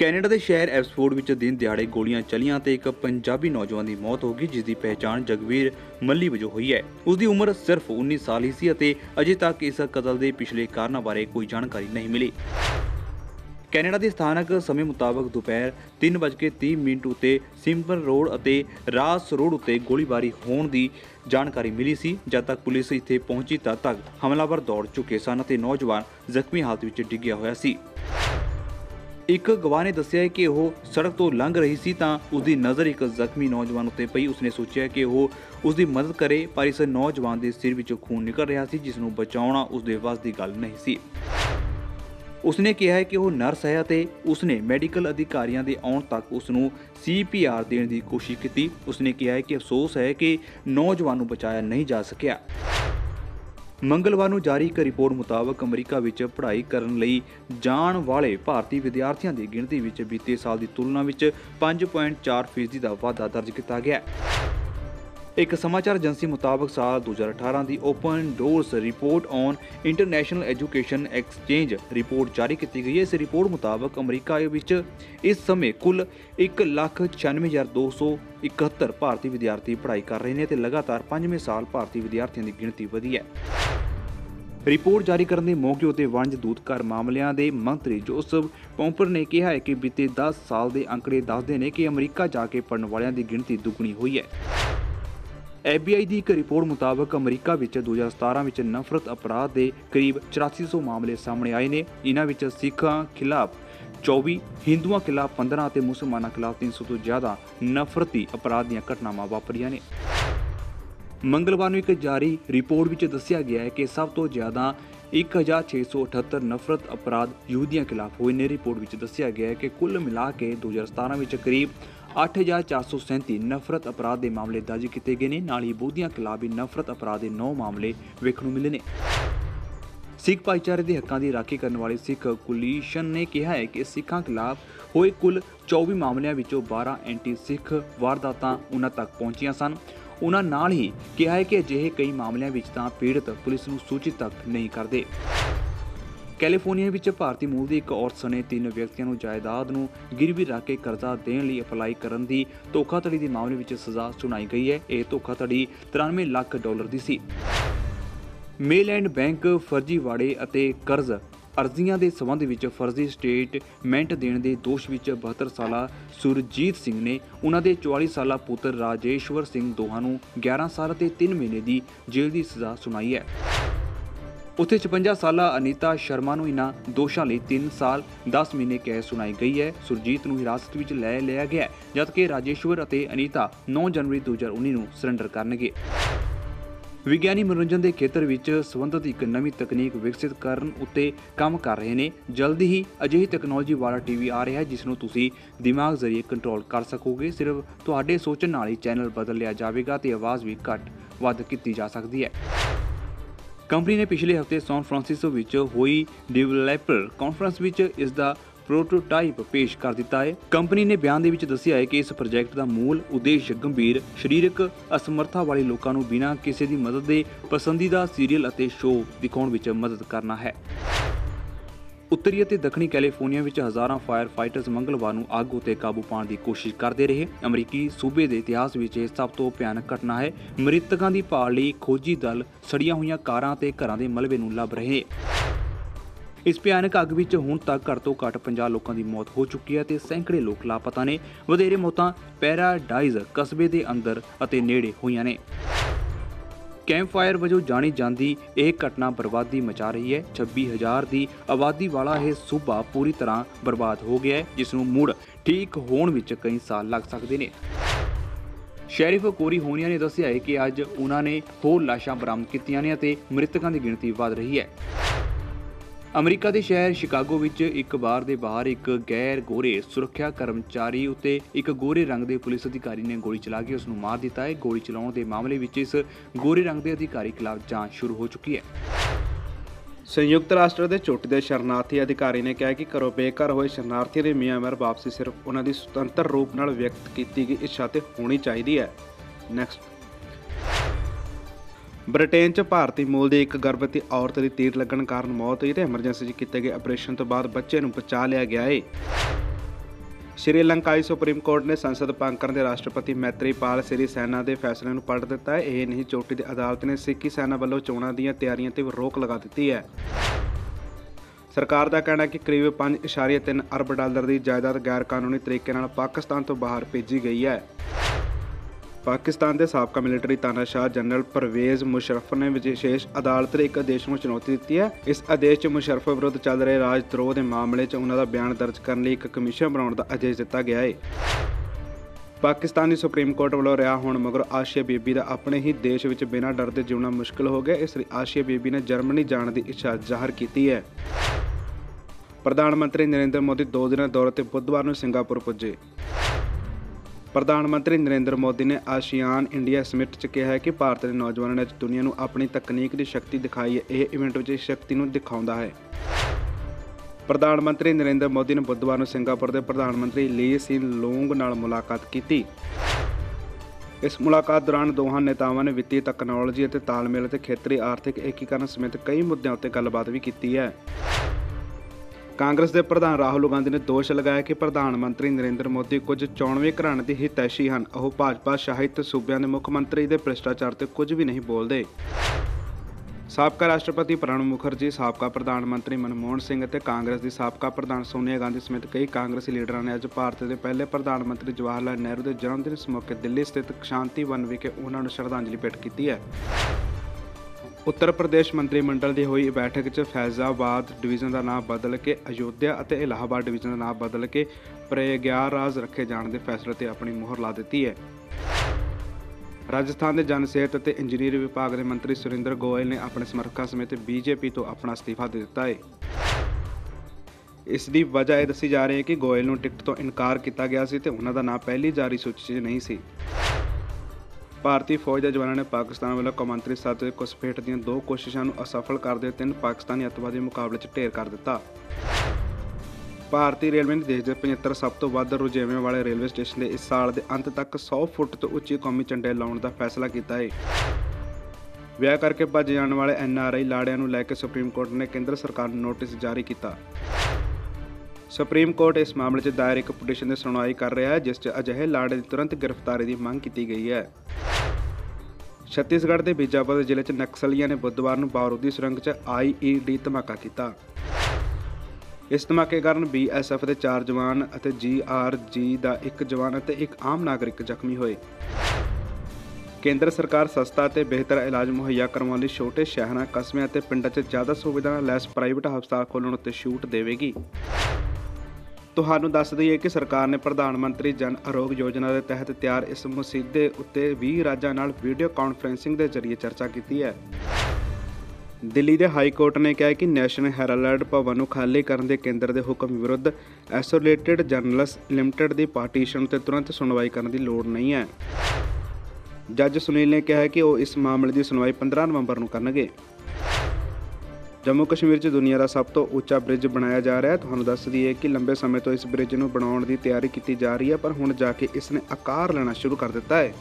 Canada ਦੇ ਸ਼ਹਿਰ Abbotsford ਵਿੱਚ ਦਿਨ ਦਿਹਾੜੇ ਗੋਲੀਆਂ ਚਲੀਆਂ ਤੇ ਇੱਕ ਪੰਜਾਬੀ ਨੌਜਵਾਨ ਦੀ ਮੌਤ ਹੋ ਗਈ, ਜਿਸ ਦੀ ਪਹਿਚਾਣ ਜਗਵੀਰ ਮੱਲੀ ਵਜੋਂ ਹੋਈ ਹੈ। ਉਸ ਦੀ ਉਮਰ ਸਿਰਫ 19 ਸਾਲ ਹੀ ਸੀ ਅਤੇ ਅਜੇ ਤੱਕ ਇਸ ਕਤਲ ਦੇ ਪਿਛਲੇ ਕਾਰਨਾਂ ਬਾਰੇ ਕੋਈ ਜਾਣਕਾਰੀ ਨਹੀਂ ਮਿਲੀ। ਕੈਨੇਡਾ ਦੇ ਸਥਾਨਕ ਸਮੇਂ ਮੁਤਾਬਕ ਦੁਪਹਿਰ 3:30 ਮਿੰਟ ਉਤੇ ਸਿੰਪਲ ਰੋਡ ਅਤੇ ਰਾਸ ਰੋਡ ਉਤੇ ਗੋਲੀਬਾਰੀ ਹੋਣ ਦੀ ਜਾਣਕਾਰੀ ਮਿਲੀ ਸੀ। ਜਦ ਤੱਕ ਪੁਲਿਸ ਇੱਥੇ ਪਹੁੰਚੀ, ਤਦ ਤੱਕ ਹਮਲਾਵਰ ਦੌੜ ਚੁੱਕੇ ਸਨ ਅਤੇ ਨੌਜਵਾਨ ਜ਼ਖਮੀ ਹਾਲਤ ਵਿੱਚ ਡਿੱਗਿਆ ਹੋਇਆ ਸੀ। ਇੱਕ ਗਵਾਹ ਨੇ ਦੱਸਿਆ ਕਿ ਉਹ ਸੜਕ ਤੋਂ ਲੰਘ ਰਹੀ ਸੀ ਤਾਂ ਉਸ ਦੀ ਨਜ਼ਰ ਇੱਕ ਜ਼ਖਮੀ ਨੌਜਵਾਨ ਉੱਤੇ ਪਈ। ਉਸਨੇ ਸੋਚਿਆ ਕਿ ਉਹ ਉਸ ਦੀ ਮਦਦ ਕਰੇ, ਪਰ ਇਸ ਨੌਜਵਾਨ ਦੇ ਸਿਰ ਵਿੱਚੋਂ ਖੂਨ ਨਿਕਲ ਰਿਹਾ ਸੀ, ਜਿਸ ਨੂੰ ਬਚਾਉਣਾ ਉਸ ਦੇ ਵੱਸ ਦੀ ਗੱਲ ਨਹੀਂ ਸੀ। ਉਸਨੇ ਕਿਹਾ ਹੈ ਕਿ ਉਹ ਨਰਸ ਹੈ ਅਤੇ ਉਸਨੇ ਮੈਡੀਕਲ ਅਧਿਕਾਰੀਆਂ ਦੇ ਆਉਣ ਤੱਕ ਉਸ ਨੂੰ ਸੀਪੀਆਰ ਦੇਣ ਦੀ ਕੋਸ਼ਿਸ਼ ਕੀਤੀ। ਉਸਨੇ ਕਿਹਾ ਹੈ ਕਿ ਅਫਸੋਸ ਹੈ ਕਿ ਨੌਜਵਾਨ ਨੂੰ ਬਚਾਇਆ ਨਹੀਂ ਜਾ ਸਕਿਆ। ਮੰਗਲਵਾਰ ਨੂੰ ਜਾਰੀ ਇੱਕ ਰਿਪੋਰਟ ਮੁਤਾਬਕ ਅਮਰੀਕਾ ਵਿੱਚ ਪੜ੍ਹਾਈ ਕਰਨ ਲਈ ਜਾਣ ਵਾਲੇ ਭਾਰਤੀ ਵਿਦਿਆਰਥੀਆਂ ਦੀ ਗਿਣਤੀ ਵਿੱਚ ਬੀਤੇ ਸਾਲ ਦੀ ਤੁਲਨਾ ਵਿੱਚ 5.4% ਫੀਸਦੀ ਦਾ ਵਾਧਾ ਦਰਜ ਕੀਤਾ ਗਿਆ ਹੈ। ਇੱਕ ਸਮਾਚਾਰ ਏਜੰਸੀ ਮੁਤਾਬਕ ਸਾਲ 2018 ਦੀ open doors report on international education exchange report ਜਾਰੀ ਕੀਤੀ ਗਈ ਹੈ। ਇਸ ਰਿਪੋਰਟ ਮੁਤਾਬਕ ਅਮਰੀਕਾ ਵਿੱਚ ਇਸ ਸਮੇਂ ਕੁੱਲ 1,96,271 ਭਾਰਤੀ ਵਿਦਿਆਰਥੀ ਪੜ੍ਹਾਈ ਕਰ ਰਹੇ ਨੇ ਤੇ ਲਗਾਤਾਰ 5ਵੇਂ ਸਾਲ ਭਾਰਤੀ ਵਿਦਿਆਰਥੀਆਂ ਦੀ ਗਿਣਤੀ ਵਧੀ ਹੈ। ਰਿਪੋਰਟ ਜਾਰੀ ਕਰਨ ਦੇ ਮੌਕੇ ਉਤੇ ਵਣਜ ਦੂਤਕਾਰ ਮਾਮਲਿਆਂ ਦੇ ਮੰਤਰੀ ਜੋਸਫ ਪੌਂਪਰ ਨੇ ਕਿਹਾ ਹੈ ਕਿ ਬੀਤੇ 10 ਸਾਲ ਦੇ ਅੰਕੜੇ ਦੱਸਦੇ ਨੇ ਕਿ ਅਮਰੀਕਾ ਜਾ ਕੇ ਪੜਨ ਵਾਲਿਆਂ ਦੀ ਗਿਣਤੀ ਦੁੱਗਣੀ ਹੋਈ ਹੈ। FBI ਦੀ ਇੱਕ ਰਿਪੋਰਟ ਮੁਤਾਬਕ ਅਮਰੀਕਾ ਵਿੱਚ 2017 ਵਿੱਚ ਨਫ਼ਰਤ ਅਪਰਾਧ ਦੇ ਕਰੀਬ 8400 ਮਾਮਲੇ ਸਾਹਮਣੇ ਆਏ ਨੇ। ਇਹਨਾਂ ਵਿੱਚ ਸਿੱਖਾਂ ਖਿਲਾਫ 24 ਹਿੰਦੂਆਂ ਖਿਲਾਫ 15 ਅਤੇ ਮੁਸਲਮਾਨਾਂ ਖਿਲਾਫ 300 ਤੋਂ ਜ਼ਿਆਦਾ ਨਫ਼ਰਤੀ ਅਪਰਾਧ ਦੀਆਂ ਘਟਨਾਵਾਂ ਵਾਪਰੀਆਂ ਨੇ। ਮੰਗਲਵਾਰ ਨੂੰ ਇੱਕ ਜਾਰੀ ਰਿਪੋਰਟ ਵਿੱਚ ਦੱਸਿਆ ਗਿਆ ਹੈ ਕਿ ਸਭ ਤੋਂ ਜ਼ਿਆਦਾ 1678 ਨਫ਼ਰਤ ਅਪਰਾਧ ਯਹੂਦੀਆਂ ਖਿਲਾਫ ਹੋਏ ਨੇ। ਰਿਪੋਰਟ ਵਿੱਚ ਦੱਸਿਆ ਗਿਆ ਹੈ ਕਿ ਕੁੱਲ ਮਿਲਾ ਕੇ 2017 ਵਿੱਚ ਕਰੀਬ 8437 ਨਫ਼ਰਤ ਅਪਰਾਧ ਦੇ ਮਾਮਲੇ ਦਰਜ ਕੀਤੇ ਗਏ ਨੇ। ਨਾਲ ਹੀ ਬੋਧੀਆਂ ਖਿਲਾਫ ਵੀ ਨਫ਼ਰਤ ਅਪਰਾਧ ਦੇ 9 ਮਾਮਲੇ ਵੇਖਣ ਨੂੰ ਮਿਲੇ ਨੇ। ਸਿੱਖ ਭਾਈਚਾਰੇ ਦੇ ਹੱਕਾਂ ਦੀ ਰਾਖੀ ਕਰਨ ਵਾਲੇ ਸਿੱਖ ਕੁਲੀਸ਼ਨ ਨੇ ਕਿਹਾ ਹੈ ਕਿ ਸਿੱਖਾਂ ਖਿਲਾਫ ਹੋਏ ਕੁੱਲ 24 ਮਾਮਲਿਆਂ ਵਿੱਚੋਂ 12 ਐਂਟੀ ਸਿੱਖ ਵਾਰਦਾਤਾਂ ਉਹਨਾਂ ਤੱਕ ਪਹੁੰਚੀਆਂ ਸਨ। ਉਹਨਾਂ ਨਾਲ ਹੀ ਕਿਹਾ ਹੈ ਕਿ ਅਜਿਹੇ ਕਈ ਮਾਮਲਿਆਂ ਵਿੱਚ ਤਾਂ ਪੀੜਤ ਪੁਲਿਸ ਨੂੰ ਸੂਚਿਤ ਤੱਕ ਨਹੀਂ ਕਰਦੇ। ਕੈਲੀਫੋਰਨੀਆ ਵਿੱਚ ਭਾਰਤੀ ਮੂਲ ਦੀ ਇੱਕ ਔਰਤ ਸਣੇ ਤਿੰਨ ਵਿਅਕਤੀਆਂ ਨੂੰ ਜਾਇਦਾਦ ਨੂੰ ਗਿਰਵੀ ਰੱਖ ਕੇ ਕਰਜ਼ਾ ਦੇਣ ਲਈ ਅਪਲਾਈ ਕਰਨ ਦੀ ਧੋਖਾਧੜੀ ਦੇ ਮਾਮਲੇ ਵਿੱਚ ਸਜ਼ਾ ਸੁਣਾਈ ਗਈ ਹੈ। ਇਹ ਧੋਖਾਧੜੀ 93 ਲੱਖ ਡਾਲਰ ਦੀ ਸੀ। ਮੇਲੈਂਡ ਬੈਂਕ ਫਰਜ਼ੀਵਾੜੇ ਅਤੇ ਕਰਜ਼ ਅਰਜ਼ੀਆਂ ਦੇ ਸਬੰਧ ਵਿੱਚ ਫਰਜ਼ੀ ਸਟੇਟਮੈਂਟ ਦੇਣ ਦੇ ਦੋਸ਼ ਵਿੱਚ 72 ਸਾਲਾ ਸੁਰਜੀਤ ਸਿੰਘ ਨੇ ਉਹਨਾਂ ਦੇ 44 ਸਾਲਾ ਪੁੱਤਰ ਰਾਜੇਸ਼ਵਰ ਸਿੰਘ ਦੋਹਾਂ ਨੂੰ 11 ਸਾਲ ਅਤੇ 3 ਮਹੀਨੇ ਦੀ ਜੇਲ੍ਹ ਦੀ ਸਜ਼ਾ ਸੁਣਾਈ ਹੈ। ਉੱਥੇ 56 ਸਾਲਾ ਅਨੀਤਾ ਸ਼ਰਮਾ ਨੂੰ ਇਨ੍ਹਾਂ ਦੋਸ਼ਾਂ ਲਈ 3 ਸਾਲ 10 ਮਹੀਨੇ ਕੈਦ ਸੁਣਾਈ ਗਈ ਹੈ। ਸੁਰਜੀਤ ਨੂੰ ਹਿਰਾਸਤ ਵਿੱਚ ਲੈ ਲਿਆ ਗਿਆ ਜਦਕਿ ਰਾਜੇਸ਼ਵਰ ਅਤੇ ਅਨੀਤਾ 9 ਜਨਵਰੀ 2019 ਨੂੰ ਸਰੈਂਡਰ ਕਰਨਗੇ। ਵਿਗਿਆਨੀ ਮਨੋਰੰਜਨ ਦੇ ਖੇਤਰ ਵਿੱਚ ਸੰਬੰਧਿਤ ਇੱਕ ਨਵੀਂ ਤਕਨੀਕ ਵਿਕਸਿਤ ਕਰਨ ਉੱਤੇ ਕੰਮ ਕਰ ਰਹੇ ਨੇ। ਜਲਦੀ ਹੀ ਅਜਿਹੀ ਟੈਕਨੋਲੋਜੀ ਵਾਲਾ ਟੀਵੀ ਆ ਰਿਹਾ ਹੈ, ਜਿਸ ਨੂੰ ਤੁਸੀਂ ਦਿਮਾਗ ਜ਼ਰੀਏ ਕੰਟਰੋਲ ਕਰ ਸਕੋਗੇ। ਸਿਰਫ ਤੁਹਾਡੇ ਸੋਚਣ ਨਾਲ ਹੀ ਚੈਨਲ ਬਦਲ ਲਿਆ ਜਾਵੇਗਾ ਤੇ ਆਵਾਜ਼ ਵੀ ਘੱਟ ਵੱਧ ਕੀਤੀ ਜਾ ਸਕਦੀ ਹੈ। ਕੰਪਨੀ ਨੇ ਪਿਛਲੇ ਹਫ਼ਤੇ ਸੈਨ ਫਰਾਂਸਿਸਕੋ ਵਿੱਚ ਹੋਈ ਡਿਵੈਲਪਰ ਕਾਨਫਰੰਸ ਵਿੱਚ ਇਸ ਦਾ ਪ੍ਰੋਟੋਟਾਈਪ ਪੇਸ਼ ਕਰ ਦਿੱਤਾ ਹੈ। ਕੰਪਨੀ ਨੇ ਬਿਆਨ ਦੇ ਵਿੱਚ ਦੱਸਿਆ ਹੈ ਕਿ ਇਸ ਪ੍ਰੋਜੈਕਟ ਦਾ ਮੂਲ ਉਦੇਸ਼ ਗੰਭੀਰ, ਸਰੀਰਕ ਅਸਮਰਥਾ ਵਾਲੇ ਲੋਕਾਂ ਨੂੰ ਬਿਨਾਂ ਕਿਸੇ ਦੀ ਮਦਦ ਦੇ ਪਸੰਦੀਦਾ ਸੀਰੀਅਲ ਅਤੇ ਸ਼ੋਅ ਦਿਖਾਉਣ ਵਿੱਚ ਮਦਦ ਕਰਨਾ ਹੈ। ਉੱਤਰੀ ਅਤੇ ਦੱਖਣੀ ਕੈਲੀਫੋਰਨੀਆ ਵਿੱਚ ਹਜ਼ਾਰਾਂ ਫਾਇਰ ਫਾਈਟਰਸ ਮੰਗਲਵਾਰ ਨੂੰ ਅੱਗ ਉਤੇ ਕਾਬੂ ਪਾਉਣ ਦੀ ਕੋਸ਼ਿਸ਼ ਕਰਦੇ ਰਹੇ। ਅਮਰੀਕੀ ਸੂਬੇ ਦੇ ਇਤਿਹਾਸ ਵਿੱਚ ਇਹ ਸਭ ਤੋਂ ਭਿਆਨਕ ਘਟਨਾ ਹੈ। ਮ੍ਰਿਤਕਾਂ ਦੀ ਭਾਲ ਲਈ ਖੋਜੀ ਦਲ ਸੜੀਆਂ ਹੋਈਆਂ ਕਾਰਾਂ ਤੇ ਘਰਾਂ ਦੇ ਮਲਬੇ ਨੂੰ ਲੱਭ ਰਹੇ। ਇਸ ਭਿਆਨਕ ਅੱਗ ਵਿੱਚ ਹੁਣ ਤੱਕ ਘੱਟ ਤੋਂ ਘੱਟ 50 ਲੋਕਾਂ ਦੀ ਮੌਤ ਹੋ ਚੁੱਕੀ ਹੈ ਤੇ ਸੈਂਕੜੇ ਲੋਕ ਲਾਪਤਾ ਨੇ। ਵਧੇਰੇ ਮੌਤਾਂ ਪੈਰਾਡਾਈਜ਼ ਕਸਬੇ ਦੇ ਅੰਦਰ ਅਤੇ ਨੇੜੇ ਹੋਈਆਂ ਨੇ। ਕੈਂਪ ਫਾਇਰ ਵਜੋਂ ਜਾਣੀ ਜਾਂਦੀ ਇਹ ਘਟਨਾ ਬਰਬਾਦੀ ਮਚਾ ਰਹੀ ਹੈ। 26000 ਦੀ ਆਬਾਦੀ ਵਾਲਾ ਇਹ ਸੂਬਾ ਪੂਰੀ ਤਰ੍ਹਾਂ ਬਰਬਾਦ ਹੋ ਗਿਆ ਹੈ, ਜਿਸ ਨੂੰ ਮੁੜ ਠੀਕ ਹੋਣ ਵਿੱਚ ਕਈ ਸਾਲ ਲੱਗ ਸਕਦੇ ਨੇ। ਸ਼ੈਰਿਫ ਕੋਰੀ ਹੋਨੀਆ ਨੇ ਦੱਸਿਆ ਹੈ ਕਿ ਅੱਜ ਉਹਨਾਂ ਨੇ ਹੋਰ ਲਾਸ਼ਾਂ ਬਰਾਮਦ ਕੀਤੀਆਂ ਨੇ ਅਤੇ ਮ੍ਰਿਤਕਾਂ ਦੀ ਗਿਣਤੀ ਵਧ ਰਹੀ ਹੈ। ਅਮਰੀਕਾ ਦੇ ਸ਼ਹਿਰ ਸ਼ਿਕਾਗੋ ਵਿੱਚ ਇੱਕ ਬਾਰ ਦੇ ਬਾਹਰ ਇੱਕ ਗੈਰ ਗੋਰੇ ਸੁਰੱਖਿਆ ਕਰਮਚਾਰੀ ਉੱਤੇ ਇੱਕ ਗੋਰੇ ਰੰਗ ਦੇ ਪੁਲਿਸ ਅਧਿਕਾਰੀ ਨੇ ਗੋਲੀ ਚਲਾ ਕੇ ਉਸ ਨੂੰ ਮਾਰ ਦਿੱਤਾ ਹੈ। ਗੋਲੀ ਚਲਾਉਣ ਦੇ ਮਾਮਲੇ ਵਿੱਚ ਇਸ ਗੋਰੇ ਰੰਗ ਦੇ ਅਧਿਕਾਰੀ ਖਿਲਾਫ ਜਾਂਚ ਸ਼ੁਰੂ ਹੋ ਚੁੱਕੀ ਹੈ। ਸੰਯੁਕਤ ਰਾਸ਼ਟਰ ਦੇ ਚੋਟੀ ਦੇ ਸ਼ਰਨਾਰਥੀ ਅਧਿਕਾਰੀ ਨੇ ਕਿਹਾ ਕਿ ਘਰੋਂ ਬੇਘਰ ਹੋਏ ਸ਼ਰਨਾਰਥੀਆਂ ਦੀ ਮਿਆਂਮਾਰ ਵਾਪਸੀ ਸਿਰਫ ਉਹਨਾਂ ਦੀ ਸੁਤੰਤਰ ਰੂਪ ਨਾਲ ਵਿਅਕਤ ਕੀਤੀ ਗਈ ਇੱਛਾ ਤੇ ਹੋਣੀ ਚਾਹੀਦੀ ਹੈ। ਨੈਕਸਟ ਬ੍ਰਿਟੇਨ 'ਚ ਭਾਰਤੀ ਮੂਲ ਦੀ ਇੱਕ ਗਰਭਵਤੀ ਔਰਤ ਦੀ ਤੀਰ ਲੱਗਣ ਕਾਰਨ ਮੌਤ ਹੋਈ ਤੇ ਐਮਰਜੈਂਸੀ 'ਚ ਕੀਤੇ ਗਏ ਆਪਰੇਸ਼ਨ ਤੋਂ ਬਾਅਦ ਬੱਚੇ ਨੂੰ ਬਚਾ ਲਿਆ ਗਿਆ ਏ। ਸ਼੍ਰੀਲੰਕਾਈ ਸੁਪਰੀਮ ਕੋਰਟ ਨੇ ਸੰਸਦ ਭੰਗ ਦੇ ਰਾਸ਼ਟਰਪਤੀ ਮੈਤਰੀਪਾਲ ਸਿਰੀਸੈਨਾ ਦੇ ਫੈਸਲੇ ਨੂੰ ਪਲਟ ਦਿੱਤਾ ਹੈ ਇਹ ਨਹੀਂ ਚੋਟੀ ਦੀ ਅਦਾਲਤ ਨੇ ਸਿੱਖੀ ਸੈਨਾ ਵੱਲੋਂ ਚੋਣਾਂ ਦੀਆਂ ਤਿਆਰੀਆਂ ਤੇ ਰੋਕ ਲਗਾ ਦਿੱਤੀ ਹੈ। ਸਰਕਾਰ ਦਾ ਕਹਿਣਾ ਹੈ ਕਿ ਕਰੀਬ 5.3 ਅਰਬ ਡਾਲਰ ਦੀ ਜਾਇਦਾਦ ਗੈਰ ਕਾਨੂੰਨੀ ਤਰੀਕੇ ਨਾਲ ਪਾਕਿਸਤਾਨ ਤੋਂ ਬਾਹਰ ਭੇਜੀ ਗਈ ਹੈ। ਪਾਕਿਸਤਾਨ ਦੇ ਸਾਬਕਾ ਮਿਲਟਰੀ ਤਾਨਾਸ਼ਾਹ ਜਨਰਲ ਪਰਵੇਜ਼ ਮੁਸ਼ਰਫ ਨੇ ਵਿਸ਼ੇਸ਼ ਅਦਾਲਤ ਦੇ ਇੱਕ ਆਦੇਸ਼ ਨੂੰ ਚੁਣੌਤੀ ਦਿੱਤੀ ਹੈ। ਇਸ ਆਦੇਸ਼ 'ਚ ਮੁਸ਼ਰਫ ਵਿਰੁੱਧ ਚੱਲ ਰਹੇ ਰਾਜਦਰੋਹ ਦੇ ਮਾਮਲੇ 'ਚ ਉਹਨਾਂ ਦਾ ਬਿਆਨ ਦਰਜ ਕਰਨ ਲਈ ਇੱਕ ਕਮਿਸ਼ਨ ਬਣਾਉਣ ਦਾ ਆਦੇਸ਼ ਦਿੱਤਾ ਗਿਆ ਹੈ ਪਾਕਿਸਤਾਨੀ ਸੁਪਰੀਮ ਕੋਰਟ ਵੱਲੋਂ ਰਿਹਾ ਹੋਣ ਮਗਰ ਆਸ਼ੀਆ ਬੀਬੀ ਦਾ ਆਪਣੇ ਹੀ ਦੇਸ਼ ਵਿੱਚ ਬਿਨਾਂ ਡਰ ਦੇ ਜਿਉਣਾ ਮੁਸ਼ਕਲ ਹੋ ਗਿਆ। ਇਸ ਲਈ ਆਸ਼ੀਆ ਬੀਬੀ ਨੇ ਜਰਮਨੀ ਜਾਣ ਦੀ ਇੱਛਾ ਜ਼ਾਹਰ ਕੀਤੀ ਹੈ। ਪ੍ਰਧਾਨ ਮੰਤਰੀ ਨਰਿੰਦਰ ਮੋਦੀ ਦੋ ਦਿਨਾਂ ਦੌਰੇ ਤੇ ਬੁੱਧਵਾਰ ਨੂੰ ਸਿੰਗਾਪੁਰ ਪੁੱਜੇ। ਪ੍ਰਧਾਨ ਮੰਤਰੀ ਨਰਿੰਦਰ ਮੋਦੀ ਨੇ ਆਸੀਆਨ ਇੰਡੀਆ ਸਮਿਟ 'ਚ ਕਿਹਾ ਹੈ ਕਿ ਭਾਰਤ ਦੇ ਨੌਜਵਾਨਾਂ ਨੇ ਅੱਜ ਦੁਨੀਆ ਨੂੰ ਆਪਣੀ ਤਕਨੀਕ ਦੀ ਸ਼ਕਤੀ ਦਿਖਾਈ ਹੈ। ਇਹ ਇਵੈਂਟ ਵਿੱਚ ਇਸ ਸ਼ਕਤੀ ਨੂੰ ਦਿਖਾਉਂਦਾ ਹੈ। ਪ੍ਰਧਾਨ ਮੰਤਰੀ ਨਰਿੰਦਰ ਮੋਦੀ ਨੇ ਬੁੱਧਵਾਰ ਨੂੰ ਸਿੰਗਾਪੁਰ ਦੇ ਪ੍ਰਧਾਨ ਮੰਤਰੀ ਲੀ ਸੀਨ ਲੂੰਗ ਨਾਲ ਮੁਲਾਕਾਤ ਕੀਤੀ। ਇਸ ਮੁਲਾਕਾਤ ਦੌਰਾਨ ਦੋਹਾਂ ਨੇਤਾਵਾਂ ਨੇ ਵਿੱਤੀ ਤਕਨਾਲੋਜੀ ਅਤੇ ਤਾਲਮੇਲ ਅਤੇ ਖੇਤਰੀ ਆਰਥਿਕ ਏਕੀਕਰਨ ਸਮੇਤ ਕਈ ਮੁੱਦਿਆਂ ਉੱਤੇ ਗੱਲਬਾਤ ਵੀ ਕੀਤੀ ਹੈ। ਕਾਂਗਰਸ ਦੇ ਪ੍ਰਧਾਨ ਰਾਹੁਲ ਗਾਂਧੀ ਨੇ ਦੋਸ਼ ਲਗਾਇਆ ਕਿ ਪ੍ਰਧਾਨ ਮੰਤਰੀ ਨਰਿੰਦਰ ਮੋਦੀ ਕੁਝ ਚੋਣਵੇਂ ਘਰਾਣੇ ਦੇ ਹਿਤੈਸ਼ੀ ਹਨ। ਉਹ ਭਾਜਪਾ ਸ਼ਾਹਿਤ ਸੂਬਿਆਂ ਦੇ ਮੁੱਖ ਮੰਤਰੀ ਦੇ ਭ੍ਰਿਸ਼ਟਾਚਾਰ ਤੇ ਕੁਝ ਵੀ ਨਹੀਂ ਬੋਲਦੇ। ਸਾਬਕਾ ਰਾਸ਼ਟਰਪਤੀ ਪ੍ਰਣਬ ਮੁਖਰਜੀ, ਸਾਬਕਾ ਪ੍ਰਧਾਨ ਮੰਤਰੀ ਮਨਮੋਹਨ ਸਿੰਘ ਅਤੇ ਕਾਂਗਰਸ ਦੀ ਸਾਬਕਾ ਪ੍ਰਧਾਨ ਸੋਨੀਆ ਗਾਂਧੀ ਸਮੇਤ ਕਈ ਕਾਂਗਰਸੀ ਲੀਡਰਾਂ ਨੇ ਅੱਜ ਭਾਰਤ ਦੇ ਪਹਿਲੇ ਪ੍ਰਧਾਨ ਮੰਤਰੀ ਜਵਾਹਰ ਲਾਲ ਨਹਿਰੂ ਦੇ ਜਨਮ ਦਿਨ ਮੌਕੇ ਦਿੱਲੀ ਸਥਿਤ ਸ਼ਾਂਤੀ ਵਨ ਵਿਖੇ ਉਹਨਾਂ ਨੂੰ ਸ਼ਰਧਾਂਜਲੀ ਭੇਟ ਕੀਤੀ ਹੈ। ਉੱਤਰ ਪ੍ਰਦੇਸ਼ ਮੰਤਰੀ ਮੰਡਲ ਦੀ ਹੋਈ ਬੈਠਕ 'ਚ ਫੈਜ਼ਾਬਾਦ ਡਿਵੀਜ਼ਨ ਦਾ ਨਾਮ ਬਦਲ ਕੇ, ਅਯੋਧਿਆ ਅਤੇ ਇਲਾਹਾਬਾਦ ਡਿਵੀਜ਼ਨ ਦਾ ਨਾਮ ਬਦਲ ਕੇ ਪ੍ਰਯਾਗਰਾਜ ਰੱਖੇ ਜਾਣ ਦੇ ਫੈਸਲੇ ਤੇ ਆਪਣੀ ਮੋਹਰ ਲਾ ਦਿੱਤੀ ਹੈ। ਰਾਜਸਥਾਨ ਦੇ ਜਨ ਸਿਹਤ ਅਤੇ ਇੰਜੀਨੀਅਰ ਵਿਭਾਗ ਦੇ ਮੰਤਰੀ ਸੁਰਿੰਦਰ ਗੋਇਲ ਨੇ ਆਪਣੇ ਸਮਰਥਕਾਂ ਸਮੇਤ ਬੀਜੇਪੀ ਤੋਂ ਆਪਣਾ ਅਸਤੀਫਾ ਦੇ ਦਿੱਤਾ ਹੈ। ਇਸ ਦੀ ਵਜ੍ਹਾ ਇਹ ਦੱਸੀ ਜਾ ਰਹੀ ਹੈ ਕਿ ਗੋਇਲ ਨੂੰ ਟਿਕਟ ਤੋਂ ਇਨਕਾਰ ਕੀਤਾ ਗਿਆ ਸੀ ਤੇ ਉਹਨਾਂ ਦਾ ਨਾਮ ਪਹਿਲੀ ਜਾਰੀ ਸੂਚੀ 'ਚ ਨਹੀਂ ਸੀ। ਭਾਰਤੀ ਫੌਜ ਦੇ ਜਵਾਨਾਂ ਨੇ ਪਾਕਿਸਤਾਨ ਵੱਲੋਂ ਕੌਮਾਂਤਰੀ ਸੱਤ ਦੇ ਘੁਸਪੈਠ ਦੀਆਂ ਦੋ ਕੋਸ਼ਿਸ਼ਾਂ ਨੂੰ ਅਸਫਲ ਕਰਦੇ ਹੋਏ ਤਿੰਨ ਪਾਕਿਸਤਾਨੀ ਅੱਤਵਾਦੀ ਮੁਕਾਬਲੇ 'ਚ ਢੇਰ ਕਰ ਦਿੱਤਾ। ਭਾਰਤੀ ਰੇਲਵੇ ਨੇ ਦੇਸ਼ ਦੇ 75 ਸਭ ਤੋਂ ਵੱਧ ਰੁਝੇਵਿਆਂ ਵਾਲੇ ਰੇਲਵੇ ਸਟੇਸ਼ਨ ਦੇ ਇਸ ਸਾਲ ਦੇ ਅੰਤ ਤੱਕ 100 ਫੁੱਟ ਤੋਂ ਉੱਚੀ ਕੌਮੀ ਝੰਡੇ ਲਾਉਣ ਦਾ ਫੈਸਲਾ ਕੀਤਾ ਹੈ ਵਿਆਹ ਕਰਕੇ ਭੱਜ ਜਾਣ ਵਾਲੇ ਐਨਆਰਆਈ ਲਾੜਿਆਂ ਨੂੰ ਲੈ ਕੇ ਸੁਪਰੀਮ ਕੋਰਟ ਨੇ ਕੇਂਦਰ ਸਰਕਾਰ ਨੂੰ ਨੋਟਿਸ ਜਾਰੀ ਕੀਤਾ। ਸੁਪਰੀਮ ਕੋਰਟ ਇਸ ਮਾਮਲੇ 'ਚ ਦਾਇਰ ਇੱਕ ਪਟੀਸ਼ਨ ਦੀ ਸੁਣਵਾਈ ਕਰ ਰਿਹਾ ਹੈ, ਜਿਸ 'ਚ ਅਜਿਹੇ ਲਾੜੇ ਦੀ ਤੁਰੰਤ ਗ੍ਰਿਫਤਾਰੀ ਦੀ ਮੰਗ ਕੀਤੀ ਗਈ ਹੈ। ਛੱਤੀਸਗੜ੍ਹ ਦੇ ਬੀਜਾਪੁਰ ਜ਼ਿਲ੍ਹੇ 'ਚ ਨਕਸਲੀਆਂ ਨੇ ਬੁੱਧਵਾਰ ਨੂੰ ਬਾਰੂਦੀ ਸੁਰੰਗ 'ਚ ਆਈਈਡੀ ਧਮਾਕਾ ਕੀਤਾ। ਇਸ ਧਮਾਕੇ ਕਾਰਨ ਬੀਐਸਐਫ ਦੇ 4 ਜਵਾਨ ਅਤੇ ਜੀਆਰਜੀ ਦਾ ਇੱਕ ਜਵਾਨ ਅਤੇ ਇੱਕ ਆਮ ਨਾਗਰਿਕ ਜ਼ਖਮੀ ਹੋਏ। ਕੇਂਦਰ ਸਰਕਾਰ ਸਸਤਾ ਅਤੇ ਬਿਹਤਰ ਇਲਾਜ ਮੁਹੱਈਆ ਕਰਵਾਉਣ ਲਈ ਛੋਟੇ ਸ਼ਹਿਰਾਂ, ਕਸਬਿਆਂ ਅਤੇ ਪਿੰਡਾਂ 'ਚ ਜ਼ਿਆਦਾ ਸੁਵਿਧਾ ਲੈਸ ਪ੍ਰਾਈਵੇਟ ਹਸਪਤਾਲ ਖੋਲ੍ਹਣ ਉੱਤੇ ਛੂਟ ਦੇਵੇਗੀ। ਤੁਹਾਨੂੰ ਦੱਸ ਦਈਏ ਕਿ ਸਰਕਾਰ ਨੇ ਪ੍ਰਧਾਨ ਮੰਤਰੀ ਜਨ ਆਰੋਗ ਯੋਜਨਾ ਦੇ ਤਹਿਤ ਤਿਆਰ ਇਸ ਮੁਸੀਦੇ ਉੱਤੇ 20 ਰਾਜਾਂ ਨਾਲ ਵੀਡੀਓ ਕਾਨਫਰੈਂਸਿੰਗ ਦੇ ਜ਼ਰੀਏ ਚਰਚਾ ਕੀਤੀ ਹੈ। ਦਿੱਲੀ ਦੇ ਹਾਈ ਕੋਰਟ ਨੇ ਕਿਹਾ ਕਿ ਨੈਸ਼ਨਲ ਹੈਰਾਲਡ ਭਵਨ ਨੂੰ ਖਾਲੀ ਕਰਨ ਦੇ ਕੇਂਦਰ ਦੇ ਹੁਕਮ ਵਿਰੁੱਧ ਐਸੋਲੇਟਿਡ ਜਰਨਲਸ ਲਿਮਟਿਡ ਦੀ ਪਾਰਟੀਸ਼ਨ ਤੇ ਤੁਰੰਤ ਸੁਣਵਾਈ ਕਰਨ ਦੀ ਲੋੜ ਨਹੀਂ ਹੈ। ਜੱਜ ਸੁਨੀਲ ਨੇ ਕਿਹਾ ਕਿ ਉਹ ਇਸ ਮਾਮਲੇ ਦੀ ਸੁਣਵਾਈ 15 ਨਵੰਬਰ ਨੂੰ ਕਰਨਗੇ। ਜੰਮੂ ਕਸ਼ਮੀਰ 'ਚ ਦੁਨੀਆ ਦਾ ਸਭ ਤੋਂ ਉੱਚਾ ਬ੍ਰਿਜ ਬਣਾਇਆ ਜਾ ਰਿਹਾ ਹੈ। ਤੁਹਾਨੂੰ ਦੱਸ ਦਈਏ ਕਿ ਲੰਬੇ ਸਮੇਂ ਤੋਂ ਇਸ ਬ੍ਰਿਜ ਨੂੰ ਬਣਾਉਣ ਦੀ ਤਿਆਰੀ ਕੀਤੀ ਜਾ ਰਹੀ ਹੈ, ਪਰ ਹੁਣ ਜਾ ਕੇ ਇਸ ਨੇ ਆਕਾਰ ਲੈਣਾ ਸ਼ੁਰੂ ਕਰ ਦਿੱਤਾ ਹੈ।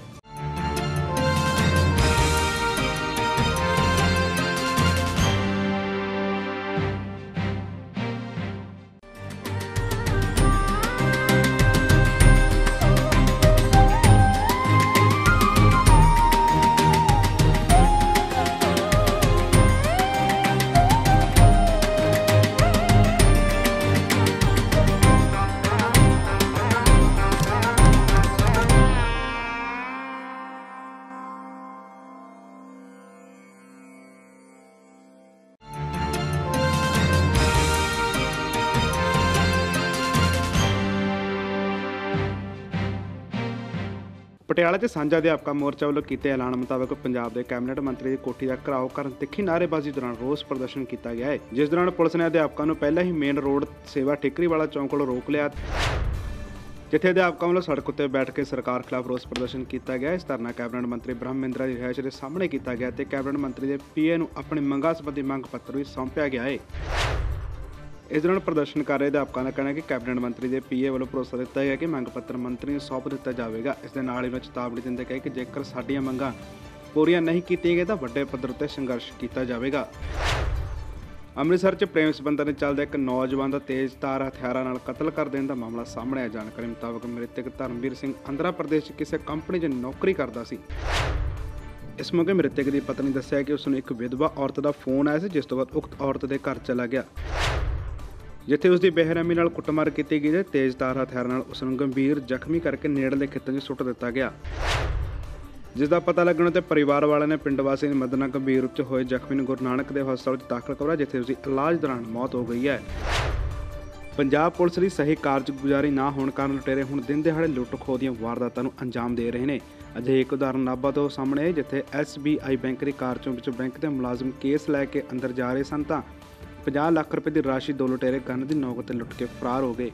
ਪਟਿਆਲਾ 'ਚ ਸਾਂਝਾ ਅਧਿਆਪਕਾ ਮੋਰਚਾ ਵੱਲੋਂ ਕੀਤੇ ਐਲਾਨ ਮੁਤਾਬਕ ਪੰਜਾਬ ਦੇ ਕੈਬਨਿਟ ਮੰਤਰੀ ਦੀ ਕੋਠੀ ਦਾ ਘਰਾਓ ਕਰਨ ਤਿੱਖੀ ਨਾਅਰੇਬਾਜ਼ੀ ਦੌਰਾਨ ਰੋਸ ਪ੍ਰਦਰਸ਼ਨ ਕੀਤਾ ਗਿਆ ਹੈ। ਜਿਸ ਦੌਰਾਨ ਪੁਲਿਸ ਨੇ ਅਧਿਆਪਕਾਂ ਨੂੰ ਪਹਿਲਾਂ ਹੀ ਮੇਨ ਰੋਡ ਸੇਵਾ ਠੇਕਰੀ ਵਾਲਾ ਚੌਂਕ ਕੋਲ ਰੋਕ ਲਿਆ ਜਿੱਥੇ ਅਧਿਆਪਕਾਂ ਵੱਲੋਂ ਸੜਕ ਉੱਤੇ ਬੈਠ ਕੇ ਸਰਕਾਰ ਖਿਲਾਫ ਰੋਸ ਪ੍ਰਦਰਸ਼ਨ ਕੀਤਾ ਗਿਆ ਇਸ ਧਰਨਾ ਕੈਬਨਿਟ ਮੰਤਰੀ ਬ੍ਰਹਮਿੰਦਰਾ ਦੀ ਰਿਹਾਇਸ਼ ਦੇ ਸਾਹਮਣੇ ਕੀਤਾ ਗਿਆ ਤੇ ਕੈਬਨਿਟ ਮੰਤਰੀ ਦੇ ਪੀਏ ਨੂੰ ਆਪਣੀ ਮੰਗਾਂ ਸੰਬੰਧੀ ਮੰਗ ਪੱਤਰ ਵੀ ਸੌਂਪਿਆ ਗਿਆ ਹੈ। ਇਸ ਦੌਰਾਨ ਪ੍ਰਦਰਸ਼ਨ ਕਰ ਰਹੇ ਅਧਿਆਪਕਾਂ ਦਾ ਕਹਿਣਾ ਹੈ ਕਿ ਕੈਬਨਿਟ ਮੰਤਰੀ ਦੇ ਪੀਏ ਵੱਲੋਂ ਭਰੋਸਾ ਦਿੱਤਾ ਗਿਆ ਕਿ ਮੰਗ ਪੱਤਰ ਮੰਤਰੀ ਨੂੰ ਸੌਂਪ ਦਿੱਤਾ ਜਾਵੇਗਾ। ਇਸ ਦੇ ਨਾਲ ਹੀ ਵਿੱਚ ਚੇਤਾਵਨੀ ਦਿੰਦੇ ਕਹੇ ਕਿ ਜੇਕਰ ਸਾਡੀਆਂ ਮੰਗਾਂ ਪੂਰੀਆਂ ਨਹੀਂ ਕੀਤੀਆਂ ਗਈਆਂ ਤਾਂ ਵੱਡੇ ਪੱਧਰ 'ਤੇ ਸੰਘਰਸ਼ ਕੀਤਾ ਜਾਵੇਗਾ। ਅੰਮ੍ਰਿਤਸਰ 'ਚ ਪ੍ਰੇਮ ਸਬੰਧਾਂ ਦੇ ਚੱਲਦੇ ਇੱਕ ਨੌਜਵਾਨ ਦਾ ਤੇਜ਼ ਤਾਰ ਹਥਿਆਰਾਂ ਨਾਲ ਕਤਲ ਕਰ ਦੇਣ ਦਾ ਮਾਮਲਾ ਸਾਹਮਣੇ ਆਇਆ। ਜਾਣਕਾਰੀ ਮੁਤਾਬਕ ਮ੍ਰਿਤਕ ਧਰਮਵੀਰ ਸਿੰਘ ਆਂਧਰਾ ਪ੍ਰਦੇਸ਼ 'ਚ ਕਿਸੇ ਕੰਪਨੀ 'ਚ ਨੌਕਰੀ ਕਰਦਾ ਸੀ। ਇਸ ਮੌਕੇ ਮ੍ਰਿਤਕ ਦੀ ਪਤਨੀ ਦੱਸਿਆ ਕਿ ਉਸ ਨੂੰ ਇੱਕ ਵਿਧਵਾ ਔਰਤ ਦਾ ਫੋਨ ਆਇਆ ਸੀ, ਜਿਸ ਤੋਂ ਬਾਅਦ ਉਕਤ ਔਰਤ ਦੇ ਘਰ ਚਲਾ ਗਿਆ। ਜਿੱਥੇ ਉਸ ਦੀ ਬੇਰਹਿਮੀ ਨਾਲ ਕੁੱਟਮਾਰ ਕੀਤੀ ਗਈ ਤੇ ਤੇਜ਼ਧਾਰ ਹਥਿਆਰ ਨਾਲ ਉਸ ਨੂੰ ਗੰਭੀਰ ਜ਼ਖਮੀ ਕਰਕੇ ਨੇੜਲੇ ਖੇਤਾਂ 'ਚ ਸੁੱਟ ਦਿੱਤਾ ਗਿਆ। ਜਿਸ ਦਾ ਪਤਾ ਲੱਗਣ ਤੇ ਪਰਿਵਾਰ ਵਾਲਿਆਂ ਨੇ ਪਿੰਡ ਵਾਸੀਆਂ ਦੀ ਮਦਦ ਨਾਲ ਗੰਭੀਰ ਰੂਪ 'ਚ ਹੋਏ ਜ਼ਖਮੀ ਨੂੰ ਗੁਰੂ ਨਾਨਕ ਦੇਵ ਹਸਪਤਾਲ 'ਚ ਦਾਖਲ ਕਰਵਾਇਆ ਜਿੱਥੇ ਉਸ ਦੀ ਇਲਾਜ ਦੌਰਾਨ ਮੌਤ ਹੋ ਗਈ ਹੈ। ਪੰਜਾਬ ਪੁਲਿਸ ਦੀ ਸਹੀ ਕਾਰਜਗੁਜ਼ਾਰੀ ਨਾ ਹੋਣ ਕਾਰਨ ਲੁਟੇਰੇ ਹੁਣ ਦਿਨ ਦਿਹਾੜੇ ਲੁੱਟ ਖੋਹ ਦੀਆਂ ਵਾਰਦਾਤਾਂ ਨੂੰ ਅੰਜਾਮ ਦੇ ਰਹੇ ਨੇ। ਅਜੇ ਇੱਕ ਉਦਾਹਰਨ ਨਾਭਾ ਤੋਂ ਸਾਹਮਣੇ ਹੈ ਜਿੱਥੇ SBI ਬੈਂਕ ਦੀ ਕਾਰ ਚੋਂ ਵਿੱਚ ਬੈਂਕ ਦੇ ਮੁਲਾਜ਼ਮ ਕੇਸ ਲੈ ਕੇ ਅੰਦਰ ਜਾ ਰਹੇ ਸਨ ਤਾਂ 50 ਲੱਖ ਰੁਪਏ ਦੀ ਰਾਸ਼ੀ ਦੋ ਲੁਟੇਰੇ ਗਨ ਦੀ ਨੌਕ ਤੇ ਲੁੱਟ ਕੇ ਫਰਾਰ ਹੋ ਗਏ।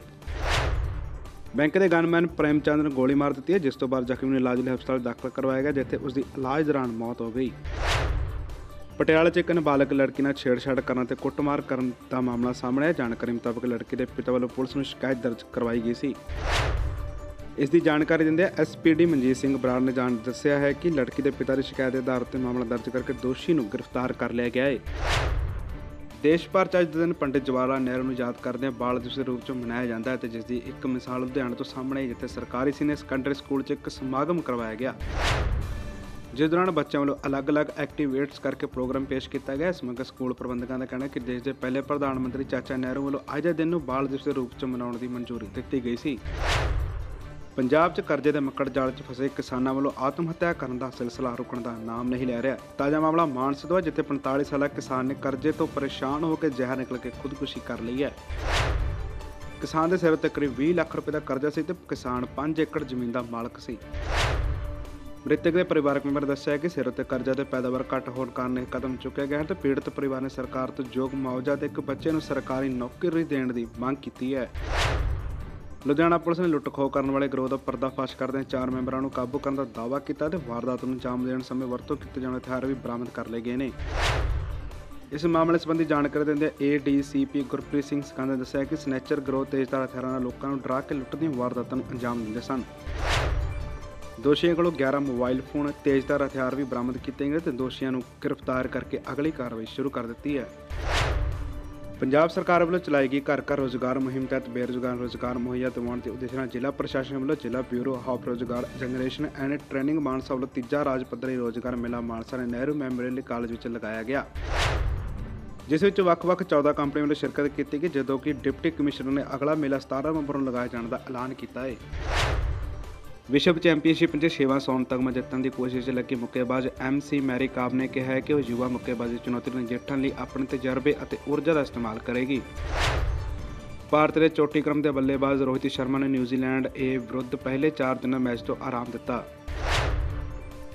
ਬੈਂਕ ਦੇ ਗਨਮੈਨ ਪ੍ਰੇਮ ਚੰਦ ਨੂੰ ਗੋਲੀ ਮਾਰ ਦਿੱਤੀ ਹੈ, ਜਿਸ ਤੋਂ ਬਾਅਦ ਜ਼ਖਮੀ ਨੂੰ ਇਲਾਜ ਲਈ ਹਸਪਤਾਲ ਦਾਖਲ ਕਰਵਾਇਆ ਗਿਆ, ਜਿੱਥੇ ਉਸ ਦੀ ਇਲਾਜ ਦੌਰਾਨ ਮੌਤ ਹੋ ਗਈ। ਪਟਿਆਲਾ 'ਚ ਇੱਕ ਨਾਬਾਲਗ ਲੜਕੀ ਨਾਲ ਛੇੜਛਾੜ ਕਰਨ ਤੇ ਕੁੱਟਮਾਰ ਕਰਨ ਦਾ ਮਾਮਲਾ ਸਾਹਮਣੇ ਆਇਆ। ਜਾਣਕਾਰੀ ਮੁਤਾਬਕ ਲੜਕੀ ਦੇ ਪਿਤਾ ਵੱਲੋਂ ਪੁਲਿਸ ਨੂੰ ਸ਼ਿਕਾਇਤ ਦਰਜ ਕਰਵਾਈ ਗਈ ਸੀ। ਇਸ ਦੀ ਜਾਣਕਾਰੀ ਦਿੰਦਿਆਂ ਐਸਪੀਡੀ ਮਨਜੀਤ ਸਿੰਘ ਬਰਾੜ ਨੇ ਜਾਣ ਦੱਸਿਆ ਹੈ ਕਿ ਲੜਕੀ ਦੇ ਪਿਤਾ ਦੀ ਸ਼ਿਕਾਇਤ ਦੇ ਆਧਾਰ ਤੇ ਮਾਮਲਾ ਦਰਜ ਕਰਕੇ ਦੋਸ਼ੀ ਨੂੰ ਗ੍ਰਿਫਤਾਰ ਕਰ ਲਿਆ ਗਿਆ ਹੈ। ਦੇਸ਼ ਭਰ 'ਚ ਅੱਜ ਦੇ ਦਿਨ ਪੰਡਿਤ ਜਵਾਹਰ ਲਾਲ ਨਹਿਰੂ ਨੂੰ ਯਾਦ ਕਰਦੇ ਬਾਲ ਦਿਵਸ ਦੇ ਰੂਪ 'ਚ ਮਨਾਇਆ ਜਾਂਦਾ ਹੈ ਤੇ ਜਿਸ ਦੀ ਇੱਕ ਮਿਸਾਲ ਲੁਧਿਆਣਾ ਤੋਂ ਸਾਹਮਣੇ ਆਈ, ਜਿੱਥੇ ਸਰਕਾਰੀ ਸੀਨੀਅਰ ਸੈਕੰਡਰੀ ਸਕੂਲ 'ਚ ਇੱਕ ਸਮਾਗਮ ਕਰਵਾਇਆ ਗਿਆ। ਜਿਸ ਦੌਰਾਨ ਬੱਚਿਆਂ ਵੱਲੋਂ ਅਲੱਗ-ਅਲੱਗ ਐਕਟੀਵਿਟੀਜ਼ ਕਰਕੇ ਪ੍ਰੋਗਰਾਮ ਪੇਸ਼ ਕੀਤਾ ਗਿਆ। ਇਸ ਮੌਕੇ ਸਕੂਲ ਪ੍ਰਬੰਧਕਾਂ ਦਾ ਕਹਿਣਾ ਕਿ ਦੇਸ਼ ਦੇ ਪਹਿਲੇ ਪ੍ਰਧਾਨ ਮੰਤਰੀ ਚਾਚਾ ਨਹਿਰੂ ਵੱਲੋਂ ਅੱਜ ਦੇ ਦਿਨ ਨੂੰ ਬਾਲ ਦਿਵਸ ਦੇ ਰੂਪ 'ਚ ਮਨਾਉਣ ਦੀ ਮਨਜ਼ੂਰੀ ਦਿੱਤੀ ਗਈ ਸੀ। ਪੰਜਾਬ 'ਚ ਕਰਜ਼ੇ ਦੇ ਮੱਕੜ ਜਾਲ 'ਚ ਫਸੇ ਕਿਸਾਨਾਂ ਵੱਲੋਂ ਆਤਮ ਹੱਤਿਆ ਕਰਨ ਦਾ ਸਿਲਸਿਲਾ ਰੁਕਣ ਦਾ ਨਾਮ ਨਹੀਂ ਲੈ ਰਿਹਾ। ਤਾਜ਼ਾ ਮਾਮਲਾ ਮਾਨਸਾ ਦਾ ਹੈ, ਜਿੱਥੇ 45 ਸਾਲਾ ਕਿਸਾਨ ਨੇ ਕਰਜ਼ੇ ਤੋਂ ਪਰੇਸ਼ਾਨ ਹੋ ਕੇ ਜ਼ਹਿਰ ਨਿਕਲ ਕੇ ਖੁਦਕੁਸ਼ੀ ਕਰ ਲਈ ਹੈ। ਕਿਸਾਨ ਦੇ ਸਿਰ ਉੱਤੇ ਕਰੀਬ 20 ਲੱਖ ਰੁਪਏ ਦਾ ਕਰਜ਼ਾ ਸੀ ਤੇ ਕਿਸਾਨ 5 ਏਕੜ ਜ਼ਮੀਨ ਦਾ ਮਾਲਕ ਸੀ। ਮ੍ਰਿਤਕ ਦੇ ਪਰਿਵਾਰਕ ਮੈਂਬਰ ਨੇ ਦੱਸਿਆ ਕਿ ਸਿਰ ਉੱਤੇ ਕਰਜ਼ਾ ਤੇ ਪੈਦਾਵਾਰ ਘੱਟ ਹੋਣ ਕਾਰਨ ਇਹ ਕਦਮ ਚੁੱਕਿਆ ਗਿਆ ਹੈ ਤੇ ਪੀੜਤ ਪਰਿਵਾਰ ਨੇ ਸਰਕਾਰ ਤੋਂ ਯੋਗ ਮੁਆਵਜ਼ਾ ਤੇ ਇੱਕ ਬੱਚੇ ਨੂੰ ਸਰਕਾਰੀ ਨੌਕਰੀ ਦੇਣ ਦੀ ਮੰਗ ਕੀਤੀ ਹੈ। ਲੁਧਿਆਣਾ ਪੁਲਿਸ ਨੇ ਲੁੱਟ ਖੋਹ ਕਰਨ ਵਾਲੇ ਗਰੋਹ ਦਾ ਪਰਦਾਫਾਸ਼ ਕਰਦਿਆਂ ਚਾਰ ਮੈਂਬਰਾਂ ਨੂੰ ਕਾਬੂ ਕਰਨ ਦਾ ਦਾਅਵਾ ਕੀਤਾ ਤੇ ਵਾਰਦਾਤ ਨੂੰ ਅੰਜਾਮ ਦੇਣ ਸਮੇਂ ਵਰਤੋਂ ਕੀਤੇ ਜਾਣ ਹਥਿਆਰ ਵੀ ਬਰਾਮਦ ਕਰ ਲਏ ਗਏ ਨੇ। ਇਸ ਮਾਮਲੇ ਸੰਬੰਧੀ ਜਾਣਕਾਰੀ ਦਿੰਦਿਆਂ ਏਡੀਸੀਪੀ ਗੁਰਪ੍ਰੀਤ ਸਿੰਘ ਸਕਾਂ ਨੇ ਦੱਸਿਆ ਕਿ ਸਨੈਚਰ ਗਰੋਹ ਤੇਜ਼ਧਾਰ ਹਥਿਆਰਾਂ ਨਾਲ ਲੋਕਾਂ ਨੂੰ ਡਰਾ ਕੇ ਲੁੱਟ ਦੀਆਂ ਵਾਰਦਾਤਾਂ ਨੂੰ ਅੰਜਾਮ ਦਿੰਦੇ ਸਨ। ਦੋਸ਼ੀਆਂ ਕੋਲੋਂ 11 ਮੋਬਾਈਲ ਫੋਨ, ਤੇਜ਼ਧਾਰ ਹਥਿਆਰ ਵੀ ਬਰਾਮਦ ਕੀਤੇ ਗਏ ਤੇ ਦੋਸ਼ੀਆਂ ਨੂੰ ਗ੍ਰਿਫਤਾਰ ਕਰਕੇ ਅਗਲੀ ਕਾਰਵਾਈ ਸ਼ੁਰੂ ਕਰ ਦਿੱਤੀ ਹੈ। ਪੰਜਾਬ ਸਰਕਾਰ ਵੱਲੋਂ ਚਲਾਈ ਗਈ ਘਰ ਘਰ ਰੋਜ਼ਗਾਰ ਮੁਹਿੰਮ ਤਹਿਤ ਬੇਰੁਜ਼ਗਾਰ ਨੂੰ ਰੋਜ਼ਗਾਰ ਮੁਹੱਈਆ ਦਿਵਾਉਣ ਦੇ ਉਦੇਸ਼ ਨਾਲ ਜ਼ਿਲ੍ਹਾ ਪ੍ਰਸ਼ਾਸਨ ਵੱਲੋਂ ਜ਼ਿਲ੍ਹਾ ਬਿਊਰੋ ਆਫ ਰੋਜ਼ਗਾਰ ਜਨਰੇਸ਼ਨ ਐਂਡ ਟ੍ਰੇਨਿੰਗ ਮਾਨਸਾ ਵੱਲੋਂ ਤੀਜਾ ਰਾਜ ਪੱਧਰੀ ਰੋਜ਼ਗਾਰ ਮੇਲਾ ਮਾਨਸਾ ਦੇ ਨਹਿਰੂ ਮੈਮੋਰੀਅਲ ਕਾਲਜ ਵਿੱਚ ਲਗਾਇਆ ਗਿਆ। ਜਿਸ ਵਿੱਚ ਵੱਖ-ਵੱਖ 14 ਕੰਪਨੀਆਂ ਵੱਲੋਂ ਸ਼ਿਰਕਤ ਕੀਤੀ ਗਈ, ਜਦੋਂ ਕਿ ਡਿਪਟੀ ਕਮਿਸ਼ਨਰ ਨੇ ਅਗਲਾ ਮੇਲਾ 17 ਨਵੰਬਰ ਨੂੰ ਲਗਾਇਆ ਜਾਣ ਦਾ ਐਲਾਨ ਕੀਤਾ ਹੈ ਵਿਸ਼ਵ ਚੈਂਪੀਅਨਸ਼ਿਪ 'ਚ ਛੇਵਾਂ ਸੌਣ ਤੱਕ ਜਿੱਤਣ ਦੀ ਕੋਸ਼ਿਸ਼ 'ਚ ਲੱਗੀ। ਮੁੱਕੇਬਾਜ਼ ਐਮਸੀ ਮੈਰੀ ਕਾਬ ਨੇ ਕਿਹਾ ਹੈ ਕਿ ਉਹ ਯੁਵਾ ਮੁੱਕੇਬਾਜ਼ੀ ਦੀ ਚੁਣੌਤੀ ਨੂੰ ਨਜਿੱਠਣ ਲਈ ਆਪਣੇ ਤਜਰਬੇ ਅਤੇ ਊਰਜਾ ਦਾ ਇਸਤੇਮਾਲ ਕਰੇਗੀ। ਭਾਰਤ ਦੇ ਚੋਟੀ ਕ੍ਰਮ ਦੇ ਬੱਲੇਬਾਜ਼ ਰੋਹਿਤ ਸ਼ਰਮਾ ਨੇ ਨਿਊਜ਼ੀਲੈਂਡ ਏ ਵਿਰੁੱਧ ਪਹਿਲੇ 4 ਦਿਨਾਂ ਮੈਚ ਤੋਂ ਆਰਾਮ ਦਿੱਤਾ।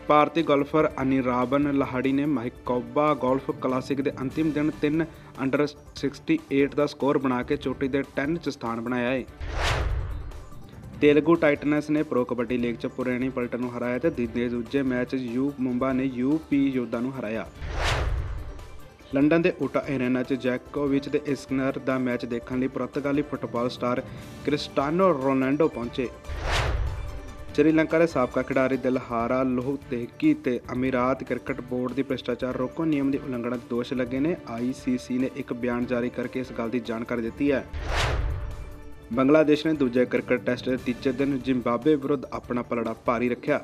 ਭਾਰਤੀ ਗੋਲਫਰ ਅਨੀ ਰਾਬਨ ਲਹਾੜੀ ਨੇ ਮਾਈਕੋਬਾ ਗੋਲਫ ਕਲਾਸਿਕ ਦੇ ਅੰਤਿਮ ਦਿਨ 3 ਅੰਡਰ 68 ਦਾ ਸਕੋਰ ਬਣਾ ਕੇ ਚੋਟੀ ਦੇ 10 ਚ ਸਥਾਨ ਬਣਾਇਆ ਹੈ। ਤੇਲਗੂ ਟਾਈਟਨਸ ਨੇ ਪ੍ਰੋ ਕਬੱਡੀ ਲੀਗ 'ਚ ਪੁਰੇਣੀ ਪਲਟਨ ਨੂੰ ਹਰਾਇਆ ਤੇ ਦੂਜੇ ਦੂਜੇ ਮੈਚ 'ਚ ਯੂ ਮੁੰਬਾ ਨੇ ਯੂਪੀ ਯੋਧਾ ਨੂੰ ਹਰਾਇਆ। ਲੰਡਨ ਦੇ ਓਟਾ ਏਰੇਨਾ 'ਚ ਜੈਕੋਵਿਚ ਤੇ ਇਸਨਰ ਦਾ ਮੈਚ ਦੇਖਣ ਲਈ ਪੁਰਤਗਾਲੀ ਫੁੱਟਬਾਲ ਸਟਾਰ ਕ੍ਰਿਸਟਾਨੋ ਰੋਨਾਲਡੋ ਪਹੁੰਚੇ। ਸ਼੍ਰੀਲੰਕਾ ਦੇ ਸਾਬਕਾ ਖਿਡਾਰੀ ਦਿਲਹਾਰਾ ਲੋਹਤੇਕੀ ਤੇ ਅਮੀਰਾਤ ਕ੍ਰਿਕਟ ਬੋਰਡ ਦੀ ਭ੍ਰਿਸ਼ਟਾਚਾਰ ਰੋਕੋ ਨਿਯਮ ਦੀ ਉਲੰਘਣਾ ਦੇ ਦੋਸ਼ ਲੱਗੇ ਨੇ। ਆਈਸੀਸੀ ਨੇ ਇੱਕ ਬਿਆਨ ਜਾਰੀ ਕਰਕੇ ਇਸ ਗੱਲ ਦੀ ਜਾਣਕਾਰੀ ਦਿੱਤੀ ਹੈ। ਬੰਗਲਾਦੇਸ਼ ਨੇ ਦੂਜੇ ਕ੍ਰਿਕਟ ਟੈਸਟ ਦੇ ਤੀਜੇ ਦਿਨ ਜ਼ਿੰਬਾਬਵੇ ਵਿਰੁੱਧ ਆਪਣਾ ਪਲੜਾ ਭਾਰੀ ਰੱਖਿਆ।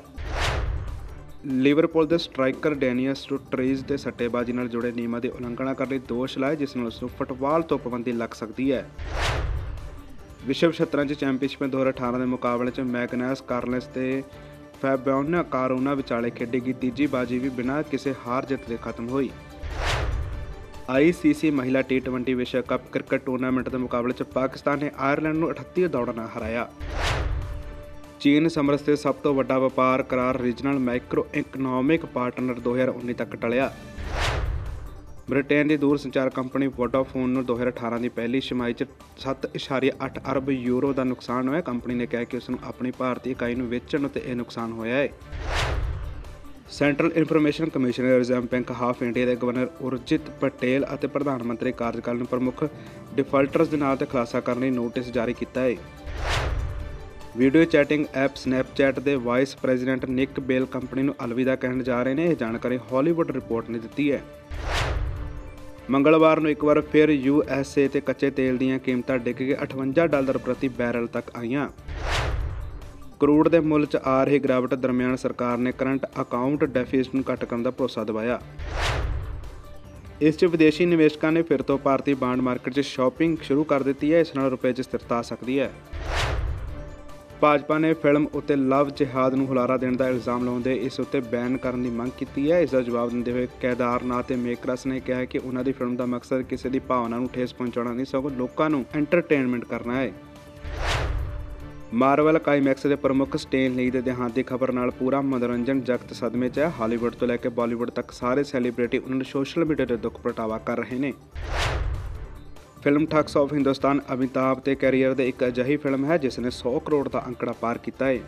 ਲਿਵਰਪੂਲ ਦੇ ਸਟ੍ਰਾਈਕਰ ਡੈਨੀਅਸ ਟਰੀਜ਼ ਦੇ ਸੱਟੇਬਾਜ਼ੀ ਨਾਲ ਜੁੜੇ ਨਿਯਮਾਂ ਦੀ ਉਲੰਘਣਾ ਕਰਨ ਲਈ ਦੋਸ਼ ਲਾਏ ਜਿਸ ਨਾਲ ਉਸ ਨੂੰ ਫੁੱਟਬਾਲ ਤੋਂ ਪਾਬੰਦੀ ਲੱਗ ਸਕਦੀ ਹੈ। ਵਿਸ਼ਵ ਸ਼ਤਰੰਜ ਚੈਂਪੀਅਨਸ਼ਿਪ 2018 ਦੇ ਮੁਕਾਬਲੇ 'ਚ ਮੈਗਨਸ ਕਾਰਲਸ ਤੇ ਫੈਬਿਓਨਾ ਕਾਰੋਨਾ ਵਿਚਾਲੇ ਖੇਡੀ ਗਈ ਤੀਜੀ ਬਾਜੀ ਵੀ ਬਿਨਾਂ ਕਿਸੇ ਹਾਰ ਜਿੱਤ ਦੇ ਖਤਮ ਹੋਈ। ਆਈਸੀਸੀ ਮਹਿਲਾ ਟੀ20 ਵਿਸ਼ਵ ਕੱਪ ਕ੍ਰਿਕਟ ਟੂਰਨਾਮੈਂਟ ਦੇ ਮੁਕਾਬਲੇ 'ਚ ਪਾਕਿਸਤਾਨ ਨੇ ਆਇਰਲੈਂਡ ਨੂੰ 38 ਦੌੜਾਂ ਨਾਲ ਹਰਾਇਆ। ਚੀਨ ਸਮਰਸ ਦੇ ਸਭ ਤੋਂ ਵੱਡਾ ਵਪਾਰ ਕਰਾਰ ਰੀਜਨਲ ਮਾਈਕਰੋ ਇਕਨੋਮਿਕ ਪਾਰਟਨਰ 2019 ਤੱਕ ਟਲਿਆ। ਬ੍ਰਿਟੇਨ ਦੀ ਦੂਰ ਸੰਚਾਰ ਕੰਪਨੀ ਵੋਡਾਫੋਨ ਨੂੰ 2018 ਦੀ ਪਹਿਲੀ ਛਮਾਈ 'ਚ 7.8 ਅਰਬ ਯੂਰੋ ਦਾ ਨੁਕਸਾਨ ਹੋਇਆ। ਕੰਪਨੀ ਨੇ ਕਿਹਾ ਕਿ ਉਸ ਨੂੰ ਆਪਣੀ ਭਾਰਤੀ ਇਕਾਈ ਨੂੰ ਵੇਚਣ ਉਤੇ ਇਹ ਨੁਕਸਾਨ ਹੋਇਆ ਹੈ। Central information commissioner reserve bank of India ਦੇ ਗਵਰਨਰ ਉਰਜਿਤ ਪਟੇਲ ਅਤੇ ਪ੍ਰਧਾਨ ਮੰਤਰੀ ਕਾਰਜਕਾਲ ਨੂੰ ਪ੍ਰਮੁੱਖ ਡਿਫਾਲਟਰਸ ਦੇ ਨਾਂ ਤੇ ਖੁਲਾਸਾ ਕਰਨ ਲਈ ਨੋਟਿਸ ਜਾਰੀ ਕੀਤਾ ਹੈ। ਵੀਡੀਓ ਚੈਟਿੰਗ ਐਪ ਸਨੈਪਚੈਟ ਦੇ vice president Nick Bell company ਨੂੰ ਅਲਵਿਦਾ ਕਹਿਣ ਜਾ ਰਹੇ ਨੇ। ਇਹ ਜਾਣਕਾਰੀ ਹਾਲੀਵੁੱਡ ਰਿਪੋਰਟ ਨੇ ਦਿੱਤੀ ਹੈ। ਮੰਗਲਵਾਰ ਨੂੰ ਇੱਕ ਵਾਰ ਫਿਰ ਯੂਐਸਏ ਤੇ ਕੱਚੇ ਤੇਲ ਦੀਆਂ ਕੀਮਤਾਂ ਡਿੱਗ ਕੇ 58 ਡਾਲਰ ਪ੍ਰਤੀ ਬੈਰਲ ਤੱਕ ਆਈਆਂ। ਕਰੂਡ ਦੇ ਮੁੱਲ 'ਚ ਆ ਰਹੀ ਗਿਰਾਵਟ ਦਰਮਿਆਨ ਸਰਕਾਰ ਨੇ ਕਰੰਟ ਅਕਾਊਂਟ ਡੈਫਿਸਿਟ ਨੂੰ ਘੱਟ ਕਰਨ ਦਾ ਭਰੋਸਾ ਦਿਵਾਇਆ। ਇਸ 'ਚ ਵਿਦੇਸ਼ੀ ਨਿਵੇਸ਼ਕਾਂ ਨੇ ਫਿਰ ਤੋਂ ਭਾਰਤੀ ਬਾਂਡ ਮਾਰਕੀਟ 'ਚ ਸ਼ਾਪਿੰਗ ਸ਼ੁਰੂ ਕਰ ਦਿੱਤੀ ਹੈ, ਇਸ ਨਾਲ ਰੁਪਏ 'ਚ ਸਥਿਰਤਾ ਆ ਸਕਦੀ ਹੈ। ਭਾਜਪਾ ਨੇ ਫਿਲਮ ਉੱਤੇ ਲਵ ਜਿਹਾਦ ਨੂੰ ਹੁਲਾਰਾ ਦੇਣ ਦਾ ਇਲਜ਼ਾਮ ਲਾਉਂਦੇ ਇਸ ਉੱਤੇ ਬੈਨ ਕਰਨ ਦੀ ਮੰਗ ਕੀਤੀ ਹੈ। ਇਸ ਦਾ ਜਵਾਬ ਦਿੰਦੇ ਹੋਏ ਕੇਦਾਰਨਾਥ ਤੇ ਮੇਕਰਸ ਨੇ ਕਿਹਾ ਕਿ ਉਹਨਾਂ ਦੀ ਫਿਲਮ ਦਾ ਮਕਸਦ ਕਿਸੇ ਦੀ ਭਾਵਨਾ ਨੂੰ ਠੇਸ ਪਹੁੰਚਾਉਣਾ ਨਹੀਂ, ਸਗੋਂ ਲੋਕਾਂ ਨੂੰ ਐਂਟਰਟੇਨਮੈਂਟ ਕਰਨਾ ਹੈ। ਮਾਰਵਲ ਕਾਈਮੈਕਸ ਦੇ ਪ੍ਰਮੁੱਖ ਸਟੇਨ ਲੀ ਦੇ ਦੇਹਾਂਤ ਦੀ ਖਬਰ ਨਾਲ ਪੂਰਾ ਮਨੋਰੰਜਨ ਜਗਤ ਸਦਮੇ 'ਚ ਹੈ। ਹਾਲੀਵੁੱਡ ਤੋਂ ਲੈ ਕੇ ਬਾਲੀਵੁੱਡ ਤੱਕ ਸਾਰੇ ਸੈਲੀਬ੍ਰਿਟੀ ਉਹਨਾਂ ਨੂੰ ਸੋਸ਼ਲ ਮੀਡੀਆ ਤੇ ਦੁੱਖ ਪ੍ਰਗਟਾਵਾ ਕਰ ਰਹੇ ਨੇ। Film thugs of Hindustan Amitabh ਦੇ ਕੈਰੀਅਰ ਦੇ ਇੱਕ ਅਜਿਹੀ ਫਿਲਮ ਹੈ ਜਿਸ ਨੇ 100 ਕਰੋੜ ਦਾ ਅੰਕੜਾ ਪਾਰ ਕੀਤਾ ਹੈ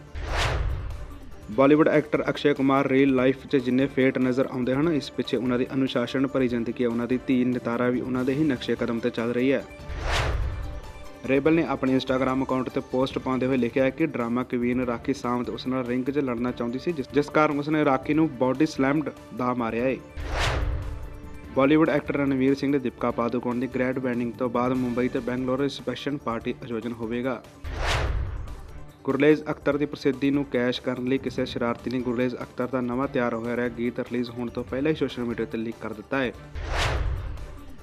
Bollywood actor Akshay Kumar real life 'ਚ ਜਿੰਨੇ ਫੇਟ ਨਜ਼ਰ ਆਉਂਦੇ ਹਨ, ਇਸ ਪਿੱਛੇ ਉਹਨਾਂ ਦੀ ਅਨੁਸ਼ਾਸਨ ਭਰੀ ਜ਼ਿੰਦਗੀ ਹੈ ਉਹਨਾਂ ਦੀ ਧੀ, ਨਿਤਾਰਾ ਵੀ ਉਹਨਾਂ ਦੇ ਹੀ ਨਕਸ਼ੇ ਕਦਮ ਤੇ ਚੱਲ ਰਹੀ ਹੈ। ਰੇਬਲ ਨੇ ਆਪਣੇ ਇੰਸਟਾਗ੍ਰam ਅਕਾਊਂਟ ਤੇ ਪੋਸਟ ਪਾਉਂਦੇ ਹੋਏ ਲਿਖਿਆ ਹੈ ਕਿ ਡਰਾਮਾ ਕਵੀਨ ਰਾਖੀ ਸਾਵੰਤ ਉਸ ਨਾਲ ਰਿੰਗ 'ਚ ਲੜਨਾ ਚਾਹੁੰਦੀ ਸੀ, ਜਿਸ ਜਿਸ ਕਾਰਨ ਉਸਨੇ ਰਾਖੀ ਨੂੰ ਬਾਡੀ ਸਲੈਮਡ ਦਾ ਮਾਰਿਆ ਹੈ ਬਾਲੀਵੁੱਡ ਐਕਟਰ ਰਣਵੀਰ ਸਿੰਘ ਦੇ ਦੀਪਕਾ ਪਾਦੂਕੋਣ ਦੀ ਗ੍ਰੈਂਡ ਵੈਡਿੰਗ ਤੋਂ ਬਾਅਦ ਮੁੰਬਈ ਤੇ ਬੈਂਗਲੌਰ ਵਿੱਚ ਸਪੈਸ਼ਲ ਪਾਰਟੀ ਆਯੋਜਨ ਹੋਵੇਗਾ। ਗੁਰਲੇਜ਼ ਅਖਤਰ ਦੀ ਪ੍ਰਸਿੱਧੀ ਨੂੰ ਕੈਸ਼ ਕਰਨ ਲਈ ਕਿਸੇ ਸ਼ਰਾਰਤੀ ਨੇ ਗੁਰਲੇਜ਼ ਅਖਤਰ ਦਾ ਨਵਾਂ ਤਿਆਰ ਹੋਇਆ ਰਿਹਾ ਗੀਤ ਰਿਲੀਜ਼ ਹੋਣ ਤੋਂ ਪਹਿਲਾਂ ਹੀ ਸੋਸ਼ਲ ਮੀਡੀਆ ਤੇ ਲੀਕ ਕਰ ਦਿੱਤਾ ਹੈ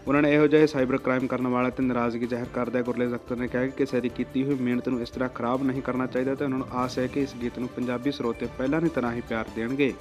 ਉਹਨਾਂ ਨੇ ਇਹੋ ਜਿਹੇ ਸਾਈਬਰ ਕ੍ਰਾਈਮ ਕਰਨ ਵਾਲਿਆਂ ਤੇ ਨਾਰਾਜ਼ਗੀ ਜ਼ਾਹਿਰ ਕਰਦਿਆਂ ਗੁਰਲੇਜ਼ ਅਖਤਰ ਨੇ ਕਿਹਾ ਕਿ ਕਿਸੇ ਦੀ ਕੀਤੀ ਹੋਈ ਮਿਹਨਤ ਨੂੰ ਇਸ ਤਰ੍ਹਾਂ ਖਰਾਬ ਨਹੀਂ ਕਰਨਾ ਚਾਹੀਦਾ ਤੇ ਉਹਨਾਂ ਨੂੰ ਆਸ ਹੈ ਕਿ ਇਸ ਗੀਤ ਨੂੰ ਪੰਜਾਬੀ ਸਰੋਤੇ ਪਹਿਲਾਂ ਦੀ ਤਰ੍ਹਾਂ ਹੀ ਪਿਆਰ ਦੇਣਗੇ।